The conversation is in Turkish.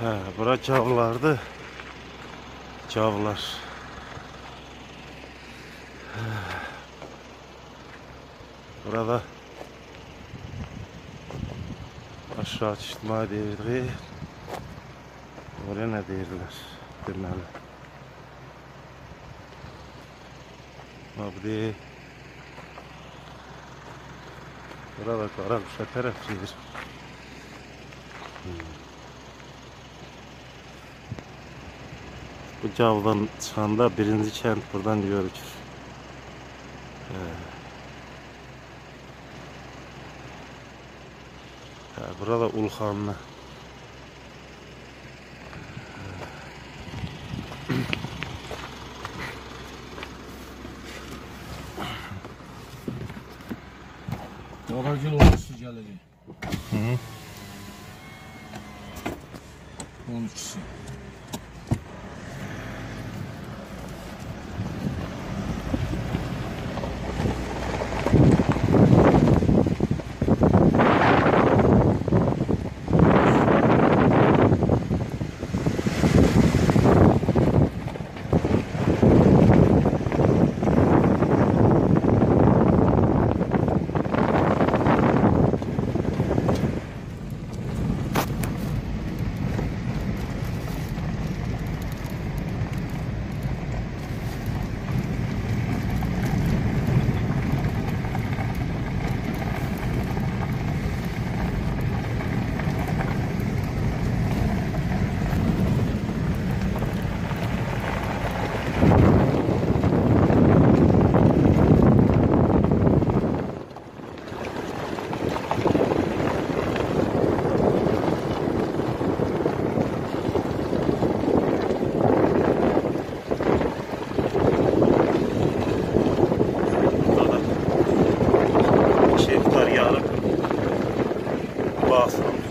He, bura cavlardı. Cavlar. He. Burada aşağı çıkma değildi. Oraya ne değiller demeli. Abi Burada kara kuşa tarafçıdır. Bu cavdan çıkanda birinci kent buradan görükür. He, burada Ulxanlı. Yaracıl olmuştu geleli. Hı hı. 13'sü. bathroom.